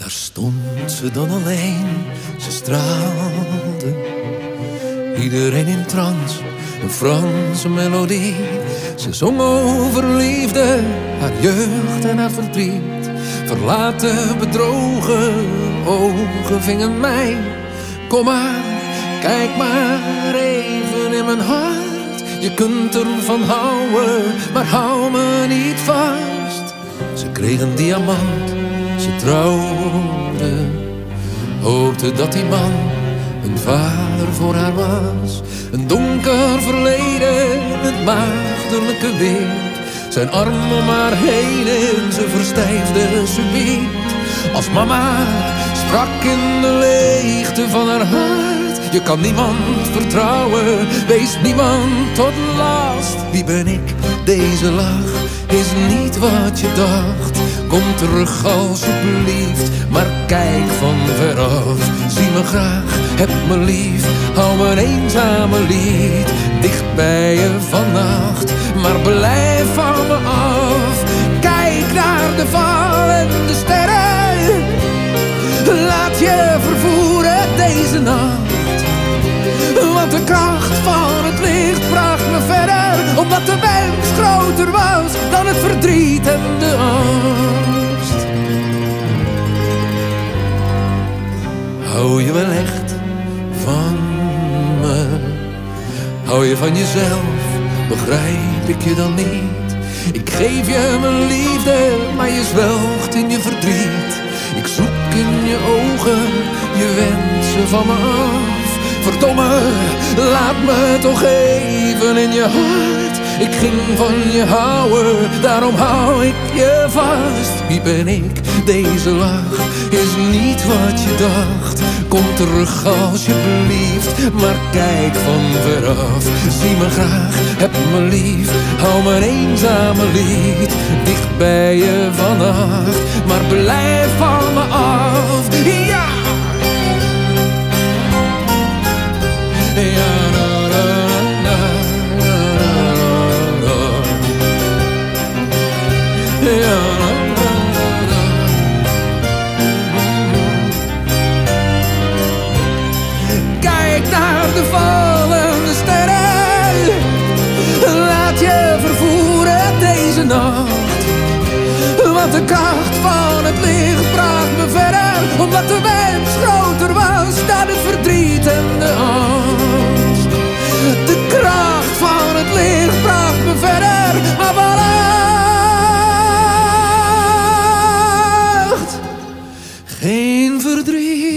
Daar stond ze dan alleen, ze straalde. Iedereen in trance, een Franse melodie. Ze zong over liefde, haar jeugd en haar verdriet. Verlaten, bedrogen, ogen vingen mij. Kom maar, kijk maar even in mijn hart. Je kunt ervan houden, maar hou me niet vast. Ze kreeg een diamant, ze trouwde. Hoopte dat die man een vader voor haar was. Een donker verleden, het maagdelijke beeld. Zijn arm om haar heen en ze verstijfde subiet. Als mama sprak in de leegte van haar hart. Je kan niemand vertrouwen, wees niemand tot last. Wie ben ik? Deze lach is niet wat je dacht. Kom terug alsjeblieft, maar kijk van veraf. Zie me graag, heb me lief, hou mijn eenzame lied. Dicht bij je vannacht, maar blijf van me af. Kijk naar de vallende sterren. Laat je vervoeren deze nacht. De kracht van het licht bracht me verder. Omdat de wens groter was dan het verdriet en de angst. Hou je wel echt van me? Hou je van jezelf? Begrijp ik je dan niet? Ik geef je mijn liefde, maar je zwelgt in je verdriet. Ik zoek in je ogen je wensen van me af. Verdomme, laat me toch even in je hart. Ik ging van je houden, daarom hou ik je vast. Wie ben ik? Deze lach is niet wat je dacht. Kom terug alsjeblieft, maar kijk van veraf. Zie me graag, heb me lief, hou mijn eenzame lied. Dicht bij je vannacht, maar blijf van me af. Kijk naar de vallende sterren. Laat je vervoeren deze nacht. Want de kracht van het licht bracht me verder. Omdat de wens groter was dan het verdriet dream.